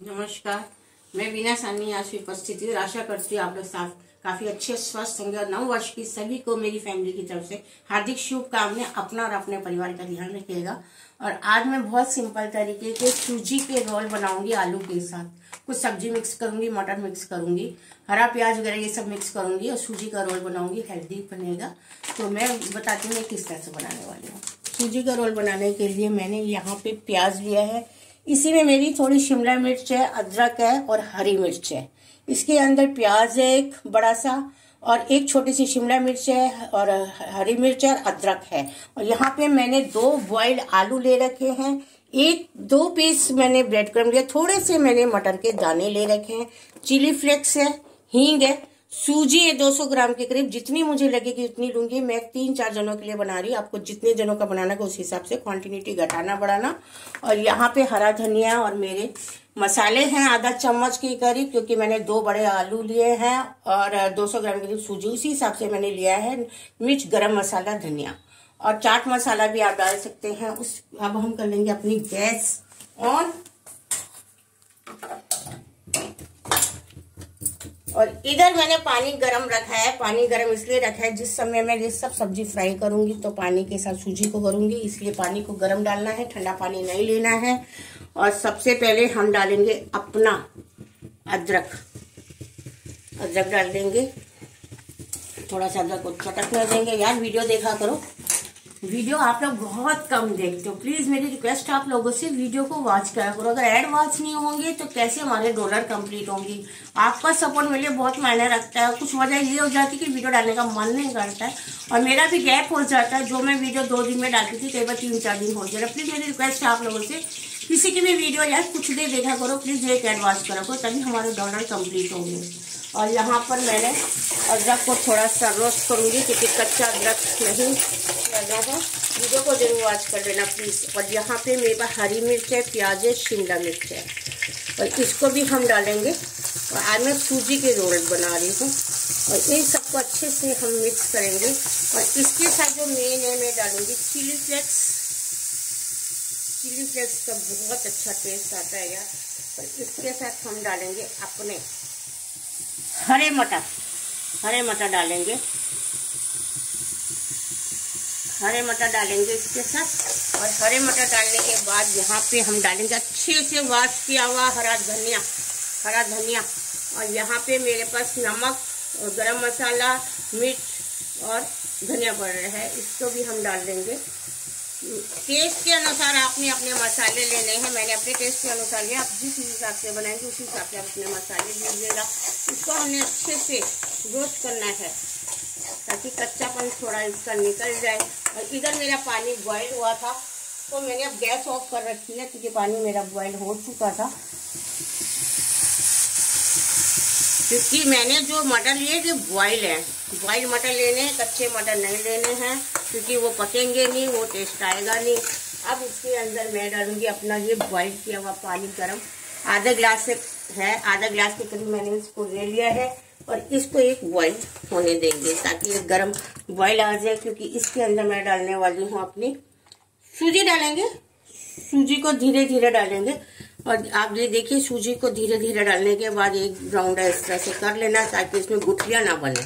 नमस्कार, मैं बीना सानी आज की उपस्थित हूँ आशा करती हूँ आप लोग साथ काफ़ी अच्छे, स्वस्थ होंगे और नव वर्ष की सभी को मेरी फैमिली की तरफ़ से हार्दिक शुभकामनाएँ अपना और अपने परिवार का ध्यान रखिएगा। और आज मैं बहुत सिंपल तरीके के सूजी के रोल बनाऊँगी आलू के साथ। कुछ सब्ज़ी मिक्स करूँगी, मटर मिक्स करूँगी, हरा प्याज वगैरह ये सब मिक्स करूँगी और सूजी का रोल बनाऊँगी हेल्दी बनेगा। तो मैं बताती हूँ किस तरह से बनाने वाली हूँ। सूजी का रोल बनाने के लिए मैंने यहाँ पे प्याज लिया है इसी में मेरी थोड़ी शिमला मिर्च है, अदरक है और हरी मिर्च है। इसके अंदर प्याज है एक बड़ा सा और एक छोटी सी शिमला मिर्च है और हरी मिर्च है और अदरक है। और यहाँ पे मैंने दो बॉइल्ड आलू ले रखे हैं। एक, दो पीस मैंने ब्रेड क्रम लिया। थोड़े से मैंने मटर के दाने ले रखे हैं। चिली फ्लेक्स है, हींग है सूजी है 200 ग्राम के करीब। जितनी मुझे लगेगी उतनी लूँगी। मैं तीन, चार जनों के लिए बना रही आपको जितने जनों का बनाना है, उस हिसाब से क्वांटिटी घटाना, बढ़ाना। और यहाँ पे हरा धनिया और मेरे मसाले हैं आधा चम्मच के करीब, क्योंकि मैंने दो बड़े आलू लिए हैं और 200 ग्राम के करीब सूजी। उसी हिसाब से मैंने लिया है मिर्च, गरम मसाला, धनिया। और चाट मसाला भी आप डाल सकते हैं। उस, अब हम कर लेंगे अपनी गैस ऑन। और इधर मैंने पानी गरम रखा है, पानी गरम इसलिए रखा है जिस समय मैं ये सब सब्ज़ी फ्राई करूँगी तो पानी के साथ सूजी को करूँगी इसलिए पानी को गरम डालना है, ठंडा पानी नहीं लेना है। और सबसे पहले हम डालेंगे अपना अदरक। अदरक डाल देंगे। थोड़ा सा अदरक को चटकने देंगे। यार, वीडियो देखा करो। वीडियो आप लोग बहुत कम देखते हो। प्लीज़ मेरी रिक्वेस्ट आप लोगों से वीडियो को वॉच करा करो। अगर एड वॉच नहीं होंगे तो कैसे हमारे डॉलर कंप्लीट होंगी? आपका सपोर्ट मेरे लिए बहुत मायने रखता है। कुछ वजह ये हो जाती है कि वीडियो डालने का मन नहीं करता है और मेरा भी गैप हो जाता है। जो मैं वीडियो दो दिन में डालती थी कई बार तीन चार दिन हो जाए प्लीज़ मेरी रिक्वेस्ट है आप लोगों से किसी की भी वीडियो या कुछ देर देखा करो। प्लीज़ एक एड वॉच करा करो, तभी हमारे डॉलर कंप्लीट होंगे। और यहाँ पर मैंने अदरक को थोड़ा सा रोस्ट करूँगी क्योंकि कच्चा अदरक नहीं करना है। वीडियो को ज़रूर वॉच कर लेना प्लीज़ और यहाँ पे मेरे पास हरी मिर्च है, प्याज है, शिमला मिर्च है। और इसको भी हम डालेंगे। और आज मैं सूजी के रोल बना रही हूँ। और इन सबको अच्छे से हम मिक्स करेंगे। और इसके साथ जो मेन है, मैं डालूँगी चिली फ्लेक्स चिली फ्लेक्स का बहुत अच्छा टेस्ट आता है यार। और इसके साथ हम डालेंगे अपने हरे मटर हरे मटर डालेंगे। हरे मटर डालेंगे इसके साथ, और हरे मटर डालने के बाद यहाँ पे हम डालेंगे अच्छे से वाश किया हुआ हरा धनिया हरा धनिया। और यहाँ पे मेरे पास नमक, और गरम मसाला, मिर्च और धनिया पाउडर है, इसको भी हम डाल देंगे। टेस्ट के अनुसार आपने अपने मसाले लेने हैं। मैंने अपने टेस्ट के अनुसार लिया आप जिस हिसाब से बनाएँगे, उसी हिसाब से आप अपने मसाले लीजिएगा। इसको हमने अच्छे से रोस्ट करना है, ताकि कच्चापन थोड़ा इसका निकल जाए। और इधर मेरा पानी बॉयल हुआ था तो मैंने अब गैस ऑफ़ कर रखी है, क्योंकि पानी मेरा बॉयल हो चुका था। क्योंकि मैंने जो मटर लिए थे बॉयल है। बॉयल मटर लेने कच्चे मटर नहीं लेने हैं, क्योंकि वो पकेंगे नहीं, वो टेस्ट आएगा नहीं। अब उसके अंदर मैं डालूँगी अपना ये बॉयल किया हुआ पानी गर्म। आधा ग्लास से है, आधा ग्लास के करीब मैंने इसको ले लिया है और इसको एक बॉयल होने देंगे ताकि ये गर्म बॉयल आ जाए, क्योंकि इसके अंदर मैं डालने वाली हूँ अपनी। सूजी डालेंगे? सूजी को धीरे धीरे डालेंगे। और आप ये देखिए, सूजी को धीरे धीरे डालने के बाद एक राउंड इस तरह से कर लेना ताकि इसमें गुठलियाँ ना बने।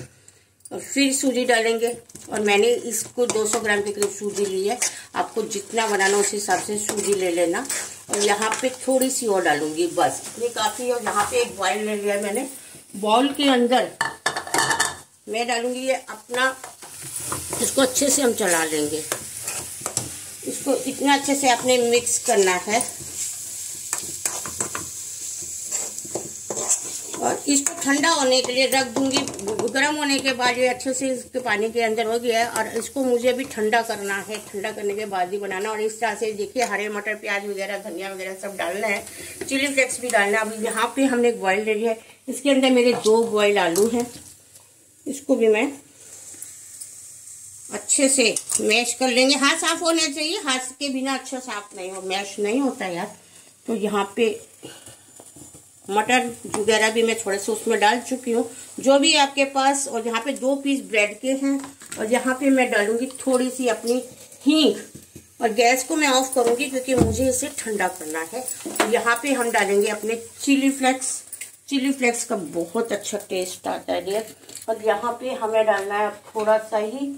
और फिर सूजी डालेंगे। और मैंने इसको 200 ग्राम के करीब सूजी ली है। आपको जितना बनाना उस हिसाब से सूजी ले लेना। और यहाँ पे थोड़ी सी और डालूँगी, बस। इतनी काफ़ी और यहाँ पे एक बॉयल ले लिया मैंने। बॉल के अंदर मैं डालूँगी ये अपना, इसको अच्छे से हम चला लेंगे। इसको इतना अच्छे से आपने मिक्स करना है और इसको ठंडा होने के लिए रख दूँगी। गर्म होने के बाद ये अच्छे से इसके पानी के अंदर हो गया है और इसको मुझे भी ठंडा करना है। ठंडा करने के बाद ही बनाना और इस तरह से देखिए हरे मटर, प्याज वगैरह, धनिया वगैरह सब डालना है। चिली फ्लेक्स भी डालना है। अभी यहाँ पे हमने एक बॉयल ले लिया है। इसके अंदर मेरे दो बॉयल आलू हैं। इसको भी मैं अच्छे से मैश कर लेंगे। हाथ साफ़ होने चाहिए। हाथ के बिना अच्छा साफ़ नहीं हो मैश नहीं होता यार। तो यहाँ पे मटर वगैरह भी मैं थोड़े से उसमें डाल चुकी हूँ। जो भी आपके पास, और यहाँ पे दो पीस ब्रेड के हैं, और यहाँ पे मैं डालूँगी थोड़ी सी अपनी हींग। और गैस को मैं ऑफ़ करूँगी क्योंकि मुझे इसे ठंडा करना है। यहाँ पे हम डालेंगे अपने चिली फ्लेक्स। चिली फ्लेक्स का बहुत अच्छा टेस्ट आता है और यहाँ पे हमें डालना है थोड़ा सा ही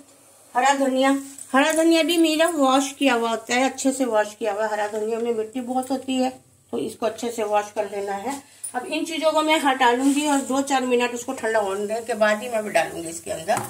हरा धनिया। हरा धनिया भी मेरा वॉश किया हुआ होता है, अच्छे से वॉश किया हुआ हरा धनिया में मिट्टी बहुत होती है तो इसको अच्छे से वॉश कर लेना है। अब इन चीज़ों को मैं हटा लूँगी और दो चार मिनट उसको ठंडा होने के बाद ही मैं भी डालूँगी इसके अंदर।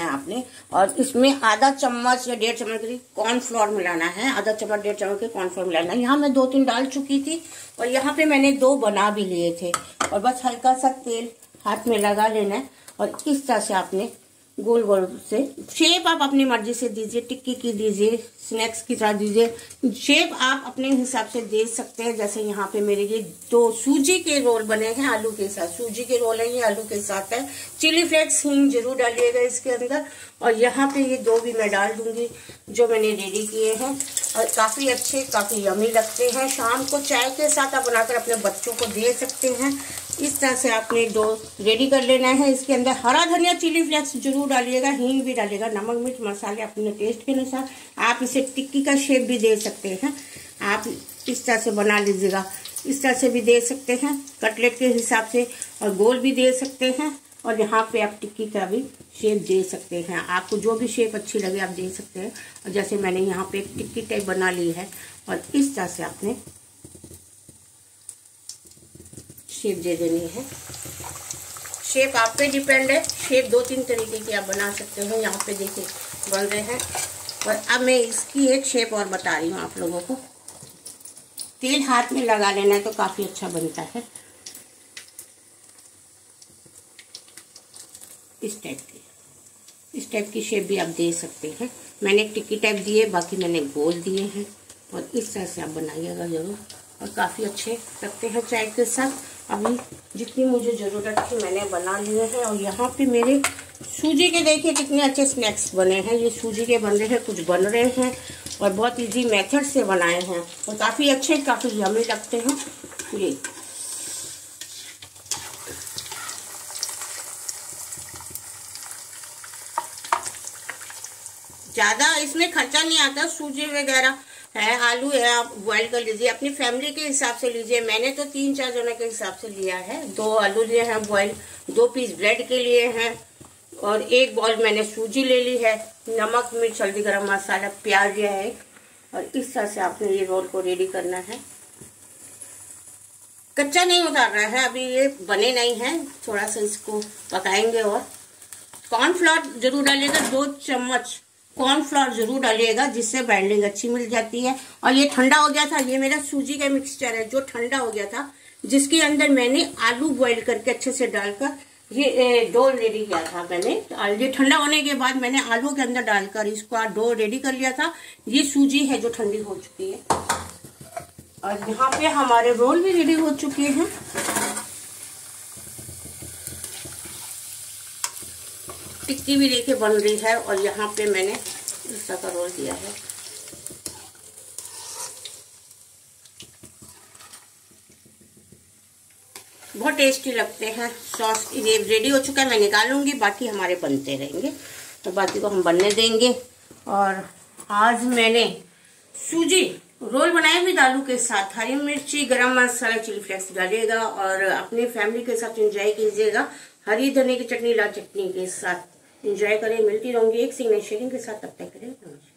आपने। और इसमें आधा चम्मच या डेढ़ चम्मच कॉर्नफ्लोर मिलाना है। आधा चम्मच, डेढ़ चम्मच के कॉर्नफ्लोर मिलाना है। यहाँ मैं दो तीन डाल चुकी थी और यहाँ पे मैंने दो बना भी लिए थे। और बस हल्का सा तेल हाथ में लगा लेना है। और इस तरह से आपने गोल गोल से। शेप आप अपनी मर्ज़ी से दीजिए, टिक्की की दीजिए, स्नैक्स की तरह दीजिए। शेप आप अपने हिसाब से दे सकते हैं, जैसे यहाँ पे मेरे ये दो सूजी के रोल बने हैं आलू के साथ। सूजी के रोल है, ये आलू के साथ है। चिली फ्लेक्स हिंग ज़रूर डालिएगा इसके अंदर। और यहाँ पे ये दो भी मैं डाल दूँगी, जो मैंने रेडी किए हैं। और काफ़ी अच्छे, काफ़ी यमी लगते हैं। शाम को चाय के साथ आप बनाकर अपने बच्चों को दे सकते हैं। इस तरह से आपने डो रेडी कर लेना है। इसके अंदर हरा धनिया चिली फ्लेक्स ज़रूर डालिएगा, हींग भी डालिएगा, नमक, मिर्च, मसाले अपने टेस्ट के अनुसार। आप इसे टिक्की का शेप भी दे सकते हैं। आप इस तरह से बना लीजिएगा। इस तरह से भी दे सकते हैं कटलेट के हिसाब से, और गोल भी दे सकते हैं, और यहाँ पे आप टिक्की का भी शेप दे सकते हैं। आपको जो भी शेप अच्छी लगे आप दे सकते हैं। और जैसे मैंने यहाँ पे एक टिक्की टाइप बना ली है, और इस तरह से आपने शेप दे देनी है। शेप आप पे डिपेंड है। शेप दो तीन तरीके की आप बना सकते हो। यहाँ पे देखिए, बन रहे हैं। और अब मैं इसकी एक शेप और बता रही हूँ आप लोगों को। तेल हाथ में लगा लेना है तो काफ़ी अच्छा बनता है। इस टाइप की। इस टाइप की शेप भी आप दे सकते हैं। मैंने टिक्की टाइप दिए बाकी मैंने गोल दिए हैं। और इस तरह से आप बनाइएगा ज़रूर। और काफ़ी अच्छे लगते हैं चाय के साथ। अभी जितनी मुझे ज़रूरत थी, मैंने बना लिए हैं और यहाँ पे मेरे सूजी के देखिए कितने अच्छे स्नैक्स बने हैं। ये सूजी के बन रहे हैं, कुछ बन रहे हैं और बहुत इजी मेथड से बनाए हैं और काफ़ी अच्छे, काफ़ी यमी लगते हैं। ये। ज़्यादा इसमें खर्चा नहीं आता, सूजी वगैरह। है, आलू है, आप बॉइल कर लीजिए। अपनी फैमिली के हिसाब से लीजिए। मैंने तो तीन चार जनों के हिसाब से लिया है। दो आलू लिए हैं बॉइल दो पीस ब्रेड के लिए हैं और एक बॉल मैंने सूजी ले ली है। नमक, मिर्च, हल्दी, गरम मसाला, प्याज लिया है और इस तरह से आपने ये रोल को रेडी करना है। कच्चा नहीं उतारना है। अभी ये बने नहीं है। थोड़ा सा इसको पकाएँगे और कॉर्नफ्लोर ज़रूर डालिएगा। दो चम्मच कॉर्नफ्लोर ज़रूर डालिएगा, जिससे बाइंडिंग अच्छी मिल जाती है। और ये ठंडा हो गया था, ये मेरा सूजी का मिक्सचर है, जो ठंडा हो गया था, जिसके अंदर मैंने आलू बॉईल करके अच्छे से डालकर, ये डो रेडी किया था मैंने। ये ठंडा होने के बाद मैंने आलू के अंदर डालकर इसको डो रेडी कर लिया था। ये सूजी है जो ठंडी हो चुकी है। और यहाँ पे हमारे रोल भी रेडी हो चुके हैं। टिक्की भी देखिए बन रही है और यहाँ पे मैंने तरह का रोल दिया है। बहुत टेस्टी लगते हैं। सॉस ये रेडी हो चुका है, मैं निकालूँगी, बाकी हमारे बनते रहेंगे। तो बाकी को हम बनने देंगे। और आज मैंने सूजी रोल बनाए भी दालू के साथ। हरी मिर्ची, गरम मसाला, चिली फ्लेक्स डालिएगा और अपने फैमिली के साथ एंजॉय कीजिएगा। हरी धनिया की चटनी, लाल चटनी के साथ। एंजॉय करें मिलती रहूँगी एक सिग्नेचरिंग के साथ तब तक करें नमस्कार।